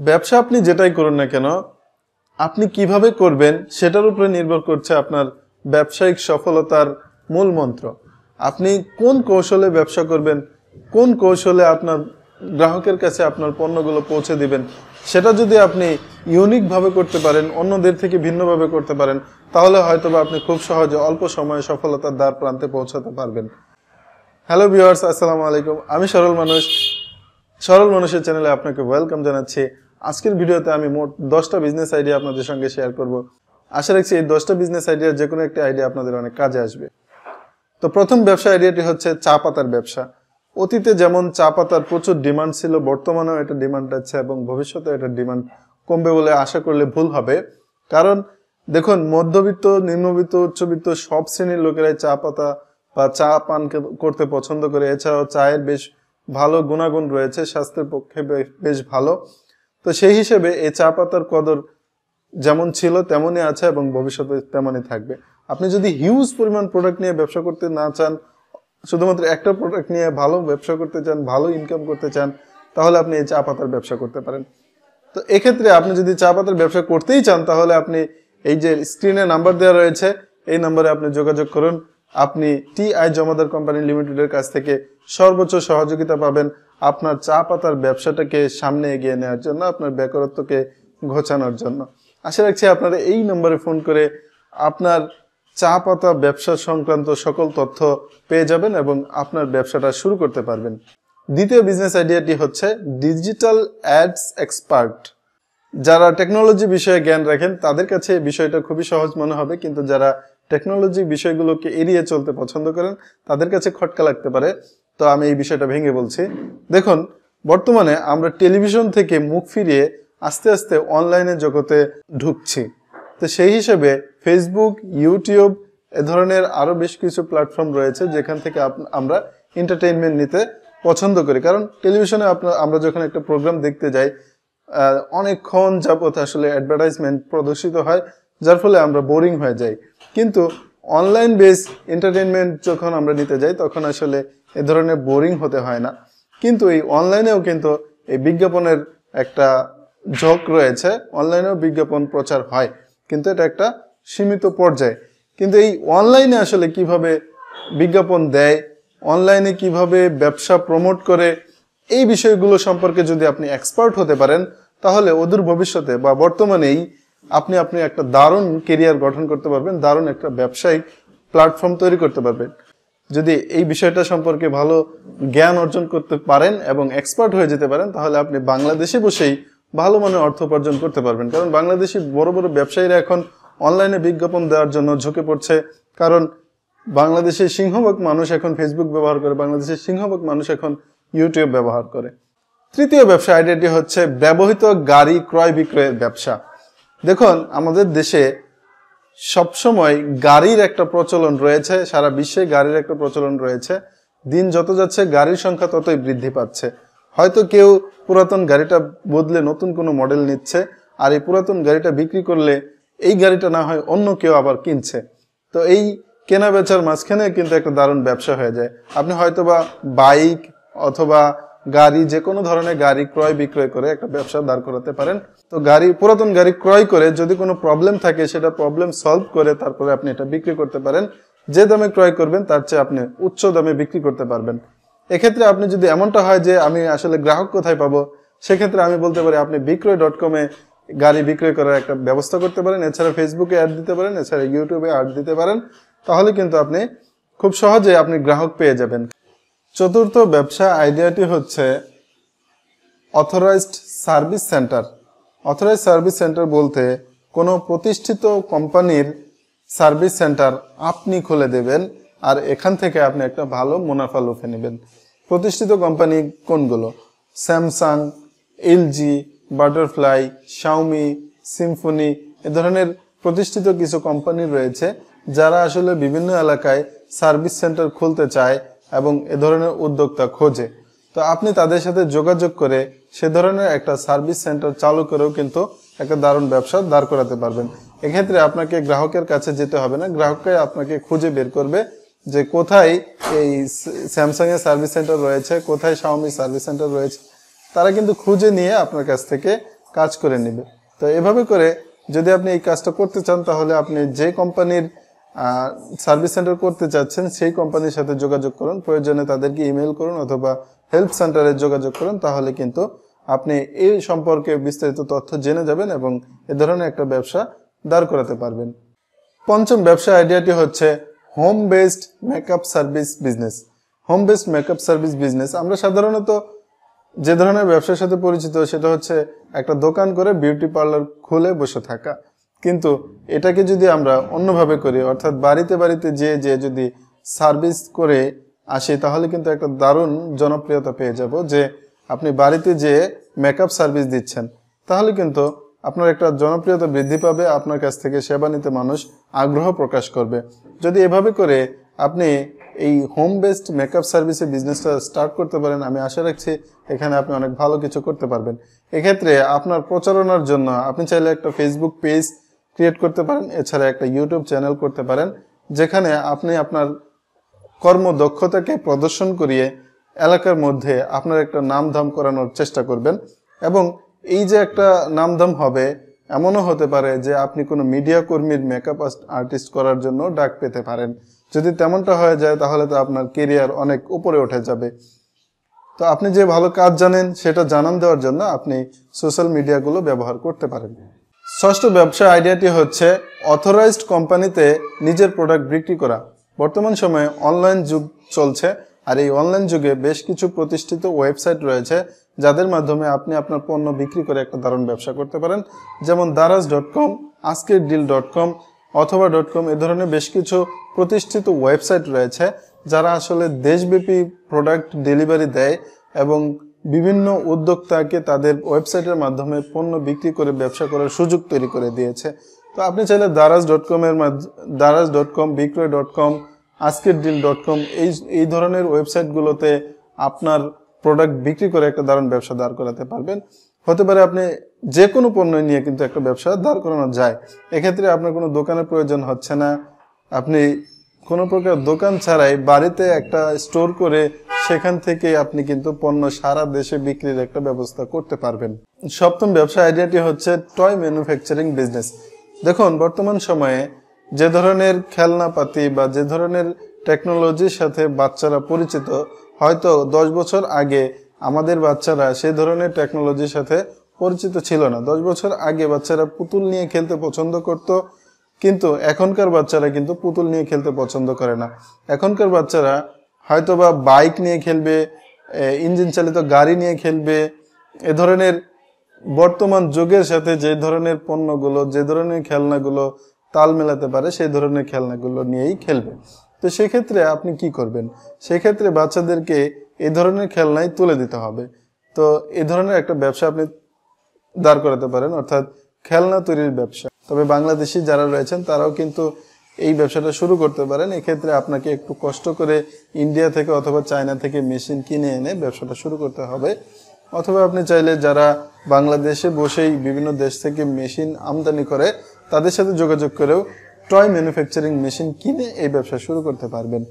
ব্যবসা আপনি যেটাই করুন না কেন, আপনি কীভাবে করবেন সেটার উপরে নির্ভর করছে আপনার ব্যবসায়িক সফলতার মূল মন্ত্র। আপনি কোন কৌশলে ব্যবসা করবেন, কোন কৌশলে আপনার গ্রাহকের কাছে আপনার পণ্যগুলো পৌঁছে দিবেন, সেটা যদি আপনি ইউনিকভাবে করতে পারেন, অন্যদের থেকে ভিন্নভাবে করতে পারেন, তাহলে হয়তোবা আপনি খুব সহজে অল্প সময়ে সফলতার দ্বার প্রান্তে পৌঁছাতে পারবেন। হ্যালো ভিউয়ার্স, আসসালামু আলাইকুম। আমি সরল মানুষ। সরল মানুষের চ্যানেলে আপনাকে ওয়েলকাম জানাচ্ছি। আজকের ভিডিওতে আমি মোট দশটা বিজনেস আইডিয়া আপনাদের সঙ্গে শেয়ার করব। আশা রাখছি এই দশটা বিজনেস আইডিয়ার যে কোনো একটি আইডিয়া আপনাদের অনেক কাজে আসবে। তো প্রথম ব্যবসা আইডিয়াটি হচ্ছে চা পাতার ব্যবসা। অতীতে যেমন চা পাতার প্রচুর ডিমান্ড ছিল, বর্তমানেও এটা ডিমান্ড আছে এবং ভবিষ্যতে এটা ডিমান্ড কমবে বলে আশা করলে ভুল হবে। কারণ দেখুন, মধ্যবিত্ত, নিম্নবিত্ত, উচ্চবিত্ত সব শ্রেণির লোকেরাই চা পাতা বা চা পান করতে পছন্দ করে। এছাড়াও চায়ের বেশ ভালো গুণাগুণ রয়েছে, স্বাস্থ্যের পক্ষে বেশ ভালো। তো সেই হিসেবে এই চা পাতার কদর যেমন ছিল, তেমনই আছে এবং ভবিষ্যতে তেমনই থাকবে। আপনি যদি হিউজ পরিমাণ প্রোডাক্ট নিয়ে ব্যবসা করতে না চান, শুধুমাত্র একটা প্রোডাক্ট নিয়ে ভালো ব্যবসা করতে চান, ভালো ইনকাম করতে চান, তাহলে আপনি এই চা পাতার ব্যবসা করতে পারেন। তো এক্ষেত্রে আপনি যদি চা পাতার ব্যবসা করতেই চান, তাহলে আপনি এই যে স্ক্রিনে নাম্বার দেওয়া রয়েছে, এই নাম্বারে আপনি যোগাযোগ করুন। আপনি টি আই জমাদার কোম্পানি লিমিটেডের কাছ থেকে সর্বোচ্চ সহযোগিতা পাবেন। আপনার চা পাতার ব্যবসাটাকে সামনে এগিয়ে নেওয়ার জন্য, আপনার বেকারত্বকে ঘোচানোর জন্য। আশা রাখছি আপনারা এই নম্বরে ফোন করে আপনার চা পাতা ব্যবসা সংক্রান্ত সকল তথ্য পেয়ে যাবেন এবং আপনার ব্যবসাটা শুরু করতে পারবেন। দ্বিতীয় বিজনেস আইডিয়াটি হচ্ছে ডিজিটাল অ্যাডস এক্সপার্ট যারা টেকনোলজি বিষয়ে জ্ঞান রাখেন, তাদের কাছে এই বিষয়টা খুবই সহজ মনে হবে, কিন্তু যারা টেকনোলজি বিষয়গুলোকে এড়িয়ে চলতে পছন্দ করেন, তাদের কাছে খটকা লাগতে পারে। তো আমি এই বিষয়টা ভেঙে বলছি। দেখুন, বর্তমানে আমরা টেলিভিশন থেকে মুখ ফিরিয়ে আস্তে আস্তে অনলাইনের জগতে ঢুকছি। তো সেই হিসেবে ফেসবুক ইউটিউব এ ধরনের আরও বেশ কিছু প্ল্যাটফর্ম রয়েছে যেখান থেকে আমরা এন্টারটেইনমেন্ট নিতে পছন্দ করি। কারণ টেলিভিশনে আপনার আমরা যখন একটা প্রোগ্রাম দেখতে যাই অনেকক্ষণ যাবত আসলে অ্যাডভার্টাইজমেন্ট প্রদর্শিত হয়, যার ফলে আমরা বোরিং হয়ে যাই। কিন্তু অনলাইন বেস এন্টারটেনমেন্ট যখন আমরা নিতে যাই, তখন আসলে এ ধরনের বোরিং হতে হয় না। কিন্তু এই অনলাইনেও কিন্তু এই বিজ্ঞাপনের একটা ঝোঁক রয়েছে। অনলাইনেও বিজ্ঞাপন প্রচার হয়। কিন্তু এটা একটা সীমিত পর্যায়ে। কিন্তু এই অনলাইনে আসলে কীভাবে বিজ্ঞাপন দেয় অনলাইনে কীভাবে ব্যবসা প্রমোট করে, এই বিষয়গুলো সম্পর্কে যদি আপনি এক্সপার্ট হতে পারেন, তাহলে অদূর ভবিষ্যতে বা বর্তমানেই আপনি আপনি একটা দারুণ কেরিয়ার গঠন করতে পারবেন, দারুণ একটা ব্যবসায়িক প্ল্যাটফর্ম তৈরি করতে পারবেন। যদি এই বিষয়টা সম্পর্কে ভালো জ্ঞান অর্জন করতে পারেন এবং এক্সপার্ট হয়ে যেতে পারেন, তাহলে আপনি বাংলাদেশে বসেই ভালো মানের অর্থ উপার্জন করতে পারবেন। কারণ বাংলাদেশি বড় বড় ব্যবসায়ীরা এখন অনলাইনে বিজ্ঞাপন দেওয়ার জন্য ঝুঁকে পড়ছে। কারণ বাংলাদেশের সিংহভাগ মানুষ এখন ফেসবুক ব্যবহার করে বাংলাদেশের সিংহভাগ মানুষ এখন ইউটিউব ব্যবহার করে। তৃতীয় ব্যবসা আইডিয়াটি হচ্ছে ব্যবহৃত গাড়ি ক্রয় বিক্রয়ের ব্যবসা। দেখুন, আমাদের দেশে সবসময় গাড়ির একটা প্রচলন রয়েছে, সারা বিশ্বে গাড়ির একটা প্রচলন রয়েছে। দিন যত যাচ্ছে, গাড়ির সংখ্যা ততই বৃদ্ধি পাচ্ছে। হয়তো কেউ পুরাতন গাড়িটা বদলে নতুন কোনো মডেল নিচ্ছে, আর এই পুরাতন গাড়িটা বিক্রি করলে এই গাড়িটা না হয় অন্য কেউ আবার কিনছে। তো এই কেনা বেচার মাঝখানে কিন্তু একটা দারুণ ব্যবসা হয়ে যায়। আপনি হয়তোবা বাইক অথবা গাড়ি, যে কোনো ধরনের গাড়ি ক্রয় বিক্রয় করে একটা ব্যবসা দাঁড় করাতে পারেন। তো গাড়ি, পুরাতন গাড়ি ক্রয় করে যদি কোনো প্রবলেম থাকে, সেটা প্রবলেম সলভ করে তারপরে আপনি এটা বিক্রি করতে পারেন। যে দামে ক্রয় করবেন, তার চেয়ে আপনি উচ্চ দামে বিক্রি করতে পারবেন। এক্ষেত্রে আপনি যদি এমনটা হয় যে, আমি আসলে গ্রাহক কোথায় পাবো, সেক্ষেত্রে আমি বলতে পারি আপনি বিক্রয় ডট কমে গাড়ি বিক্রয় করার একটা ব্যবস্থা করতে পারেন। এছাড়া ফেসবুকে অ্যাড দিতে পারেন, এছাড়া ইউটিউবে অ্যাড দিতে পারেন। তাহলে কিন্তু আপনি খুব সহজে আপনি গ্রাহক পেয়ে যাবেন। চতুর্থ ব্যবসা আইডিয়াটি হচ্ছে authorised service centre authorise service centre বলতে কোনো প্রতিষ্ঠিত কোম্পানির সার্ভিস সেন্টার আপনি খুলে দেবেন আর এখান থেকে আপনি একটা ভালো মুনাফা লুফে নেবেন। প্রতিষ্ঠিত কোম্পানি কোনগুলো? Samsung, LG, Butterfly, Xiaomi, Symphony এ ধরনের প্রতিষ্ঠিত কিছু কোম্পানি রয়েছে যারা আসলে বিভিন্ন এলাকায় সার্ভিস সেন্টার খুলতে চায় এবং এ ধরনের উদ্যোক্তা খোঁজে। তো আপনি তাদের সাথে যোগাযোগ করে সে ধরনের একটা সার্ভিস সেন্টার চালু করেও কিন্তু একটা দারুণ ব্যবসা দাঁড় করাতে পারবেন। এক্ষেত্রে আপনাকে গ্রাহকের কাছে যেতে হবে না। গ্রাহককে আপনাকে খুঁজে বের করবে যে কোথায় এই স্যামসাং এর সার্ভিস সেন্টার রয়েছে, কোথায় শাওমি সার্ভিস সেন্টার রয়েছে। তারা কিন্তু খুঁজে নিয়ে আপনার কাছ থেকে কাজ করে নেবে। তো এভাবে করে যদি আপনি এই কাজটা করতে চান, তাহলে আপনি যে কোম্পানির সার্ভিস সেন্টার করতে চাচ্ছেন, সেই কোম্পানির সাথে যোগাযোগ করুন। প্রয়োজনে তাদেরকে ইমেল করুন অথবা হেল্প সেন্টারে যোগাযোগ করুন, তাহলে কিন্তু আপনি এই সম্পর্কে বিস্তারিত তথ্য জেনে যাবেন এবং এ ধরনের একটা ব্যবসা দাঁড় করাতে পারবেন। পঞ্চম ব্যবসা আইডিয়াটি হচ্ছে home based makeup service business home based makeup service business আমরা সাধারণত যে ধরনের ব্যবসার সাথে পরিচিত, সেটা হচ্ছে একটা দোকান করে বিউটি পার্লার খুলে বসে থাকা। কিন্তু এটাকে যদি আমরা অন্যভাবে করি, অর্থাৎ বাড়িতে বাড়িতে যে যে যদি সার্ভিস করে আসি, তাহলে কিন্তু একটা দারুণ জনপ্রিয়তা পেয়ে যাব যে আপনি বাড়িতে যে মেকআপ সার্ভিস দিচ্ছেন, তাহলে কিন্তু আপনার একটা জনপ্রিয়তা বৃদ্ধি পাবে, আপনার কাছ থেকে সেবা নিতে মানুষ আগ্রহ প্রকাশ করবে। যদি এভাবে করে আপনি এই হোম বেসড মেকআপ সার্ভিসে বিজনেসটা স্টার্ট করতে পারেন, আমি আশা রাখছি এখানে আপনি অনেক ভালো কিছু করতে পারবেন। এক্ষেত্রে আপনার প্রচারণার জন্য আপনি চাইলে একটা ফেসবুক পেজ ক্রিয়েট করতে পারেন, এছাড়া একটা ইউটিউব চ্যানেল করতে পারেন, যেখানে আপনি আপনার কর্মদক্ষতাকে প্রদর্শন করিয়ে এলাকার মধ্যে আপনার একটা নামধাম করানোর চেষ্টা করবেন। এবং এই যে একটা নামধাম হবে, এমনও হতে পারে যে আপনি কোনো মিডিয়া কর্মীর মেকআপ আর্টিস্ট করার জন্য ডাক পেতে পারেন। যদি তেমনটা হয়ে যায়, তাহলে তো আপনার কেরিয়ার অনেক উপরে উঠে যাবে। তো আপনি যে ভালো কাজ জানেন, সেটা জানান দেওয়ার জন্য আপনি সোশ্যাল মিডিয়াগুলো ব্যবহার করতে পারেন। ষষ্ঠ ব্যবসা আইডিয়াটি হচ্ছে অথরাইজড কোম্পানিতে নিজের প্রোডাক্ট বিক্রি করা। বর্তমান সময়ে অনলাইন যুগ চলছে আর এই অনলাইন যুগে বেশ কিছু প্রতিষ্ঠিত ওয়েবসাইট রয়েছে যাদের মাধ্যমে আপনি আপনার পণ্য বিক্রি করে একটা দারুণ ব্যবসা করতে পারেন। যেমন দারাজ ডট কম আজকের ডিল ডট কম অথবা ডট কম এ ধরনের বেশ কিছু প্রতিষ্ঠিত ওয়েবসাইট রয়েছে যারা আসলে দেশব্যাপী প্রোডাক্ট ডেলিভারি দেয় এবং বিভিন্ন উদ্যোক্তাকে তাদের ওয়েবসাইটের মাধ্যমে পণ্য বিক্রি করে ব্যবসা করার সুযোগ তৈরি করে দিয়েছে। তো আপনি চাইলে দারাজ ডট কমের দারাজ ডট কম বিক্রয় ডট কম আজকের ডিল ডট কম এই এই ধরনের ওয়েবসাইটগুলোতে আপনার প্রোডাক্ট বিক্রি করে একটা দারুণ ব্যবসা দাঁড় করাতে পারবেন। হতে পারে আপনি যে কোনো পণ্য নিয়ে কিন্তু একটা ব্যবসা দাঁড় করানো যায়। এক্ষেত্রে আপনার কোনো দোকানের প্রয়োজন হচ্ছে না। আপনি কোনো প্রকার দোকান ছাড়াই বাড়িতে একটা স্টোর করে সেখান থেকে আপনি কিন্তু পণ্য সারা দেশে বিক্রির একটা ব্যবস্থা করতে পারবেন। সপ্তম ব্যবসা আইডিয়াটি হচ্ছে টয় ম্যানুফ্যাকচারিং বিজনেস দেখুন, বর্তমান সময়ে যে ধরনের খেলনাপাতি বা যে ধরনের টেকনোলজির সাথে বাচ্চারা পরিচিত, হয়তো দশ বছর আগে আমাদের বাচ্চারা সে ধরনের টেকনোলজির সাথে পরিচিত ছিল না। দশ বছর আগে বাচ্চারা পুতুল নিয়ে খেলতে পছন্দ করত, কিন্তু এখনকার বাচ্চারা কিন্তু পুতুল নিয়ে খেলতে পছন্দ করে না। এখনকার বাচ্চারা হয়তো বা বাইক নিয়ে খেলবে ইঞ্জিন চালিত গাড়ি নিয়ে খেলবে, এ ধরনের বর্তমান যুগের সাথে যে ধরনের পণ্যগুলো, যে ধরনের খেলনাগুলো তাল মেলাতে পারে, সেই ধরনের খেলনাগুলো নিয়েই খেলবে। তো সেক্ষেত্রে আপনি কি করবেন? সেক্ষেত্রে বাচ্চাদেরকে এই ধরনের খেলনাই তুলে দিতে হবে। তো এ ধরনের একটা ব্যবসা আপনি দাঁড় করাতে পারেন, অর্থাৎ খেলনা তৈরির ব্যবসা। তবে বাংলাদেশি যারা রয়েছেন, তারাও কিন্তু এই ব্যবসাটা শুরু করতে পারেন, এক্ষেত্রে আপনাকে একটু কষ্ট করে ইন্ডিয়া থেকে অথবা চায়না থেকে মেশিন কিনে এনে ব্যবসাটা শুরু করতে হবে। অথবা আপনি চাইলে যারা বাংলাদেশে বসেই বিভিন্ন দেশ থেকে মেশিন আমদানি করে, তাদের সাথে যোগাযোগ করেও টয় ম্যানুফ্যাকচারিং মেশিন কিনে এই ব্যবসা শুরু করতে পারবেন।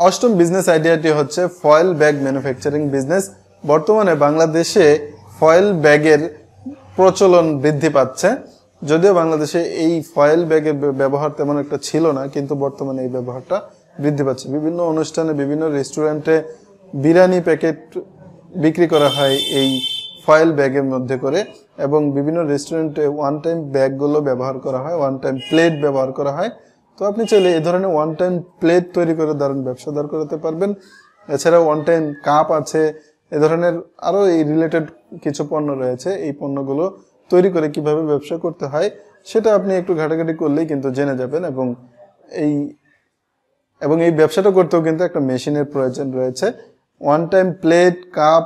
অষ্টম বিজনেস আইডিয়াটি হচ্ছে ফয়েল ব্যাগ ম্যানুফ্যাকচারিং বিজনেস। বর্তমানে বাংলাদেশে ফয়েল ব্যাগের প্রচলন বৃদ্ধি পাচ্ছে। যদিও বাংলাদেশে এই ফয়েল ব্যাগের ব্যবহার তেমন একটা ছিল না, কিন্তু বর্তমানে এই ব্যবহারটা বৃদ্ধি পাচ্ছে। বিভিন্ন অনুষ্ঠানে, বিভিন্ন রেস্টুরেন্টে বিরিয়ানি প্যাকেট বিক্রি করা হয় এই ফয়েল ব্যাগের মধ্যে করে এবং বিভিন্ন রেস্টুরেন্টে ওয়ান টাইম ব্যাগগুলো ব্যবহার করা হয় ওয়ান টাইম প্লেট ব্যবহার করা হয়। তো আপনি চাইলে এই ধরনের ওয়ান টাইম প্লেট তৈরি করে দারুণ ব্যবসা দাঁড় করাতে পারবেন। এছাড়া ওয়ান টাইম কাপ আছে, এ ধরনের আরও এই রিলেটেড কিছু পণ্য রয়েছে, এই পণ্যগুলো তৈরি করে কীভাবে ব্যবসা করতে হয়, সেটা আপনি একটু ঘাটাঘাটি করলেই কিন্তু জেনে যাবেন এবং এই এবং এই ব্যবসাটা করতেও কিন্তু একটা মেশিনের প্রয়োজন রয়েছে। One time plate cup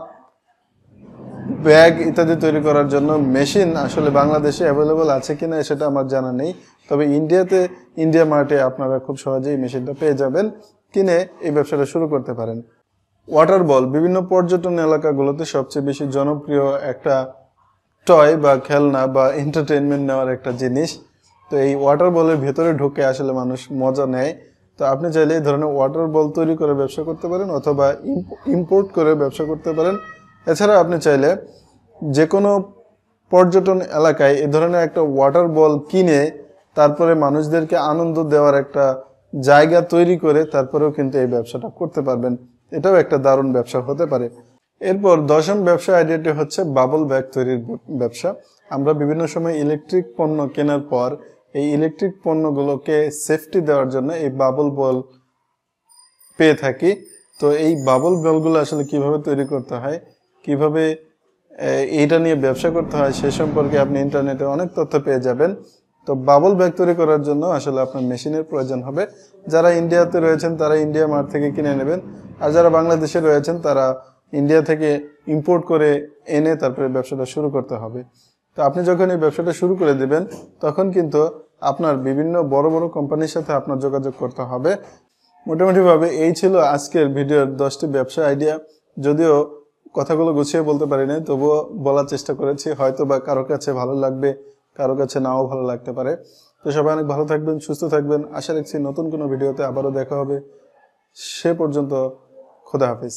bag ইত্যাদি তৈরি করার জন্য মেশিন আসলে বাংলাদেশে অ্যাভেলেবল আছে কি না সেটা আমার জানা নেই। তবে ইন্ডিয়াতে ইন্ডিয়া মার্টে আপনারা খুব সহজেই মেশিনটা পেয়ে যাবেন, কিনে এই ব্যবসাটা শুরু করতে পারেন। ওয়াটার বল বিভিন্ন পর্যটন এলাকাগুলোতে সবচেয়ে বেশি জনপ্রিয় একটা টয় বা খেলনা বা এন্টারটেনমেন্ট নেওয়ার একটা জিনিস। তো এই ওয়াটার বলের ভেতরে ঢুকে আসলে মানুষ মজা নেয়। তো আপনি চাইলে এই ধরনের ওয়াটার বল তৈরি করে ব্যবসা করতে পারেন অথবা ইম্পোর্ট করে ব্যবসা করতে পারেন। এছাড়া আপনি চাইলে যে কোনো পর্যটন এলাকায় এ ধরনের একটা ওয়াটার বল কিনে তারপরে মানুষদেরকে আনন্দ দেওয়ার একটা জায়গা তৈরি করে তারপরেও কিন্তু এই ব্যবসাটা করতে পারবেন। এটাও একটা দারুণ ব্যবসা হতে পারে। এরপর দশম ব্যবসা আইডিয়াটি হচ্ছে বাবল ব্যাগ তৈরির ব্যবসা। আমরা বিভিন্ন সময় ইলেকট্রিক পণ্য কেনার পর এই ইলেকট্রিক পণ্যগুলোকে সেফটি দেওয়ার জন্য এই বাবল বল পেয়ে থাকি। তো এই বাবল বলগুলো আসলে কীভাবে তৈরি করতে হয়, কীভাবে এইটা নিয়ে ব্যবসা করতে হয় সে সম্পর্কে আপনি ইন্টারনেটে অনেক তথ্য পেয়ে যাবেন। তো বাবল ব্যাগ তৈরি করার জন্য আসলে আপনার মেশিনের প্রয়োজন হবে। যারা ইন্ডিয়াতে রয়েছেন তারা ইন্ডিয়া মার্ট থেকে কিনে নেবেন। আর যারা বাংলাদেশে রয়েছেন তারা ইন্ডিয়া থেকে ইম্পোর্ট করে এনে তারপরে ব্যবসাটা শুরু করতে হবে। তো আপনি যখন এই ব্যবসাটা শুরু করে দেবেন, তখন কিন্তু আপনার বিভিন্ন বড় বড় কোম্পানির সাথে আপনার যোগাযোগ করতে হবে। মোটামুটিভাবে এই ছিল আজকের ভিডিওর দশটি ব্যবসা আইডিয়া যদিও কথাগুলো গুছিয়ে বলতে পারি নাই, তবুও বলার চেষ্টা করেছি। হয়তো বা কারও কাছে ভালো লাগবে, কারও কাছে নাও ভালো লাগতে পারে। তো সবাই অনেক ভালো থাকবেন, সুস্থ থাকবেন। আশা রাখছি নতুন কোনো ভিডিওতে আবারও দেখা হবে। সে পর্যন্ত খোদা হাফিজ।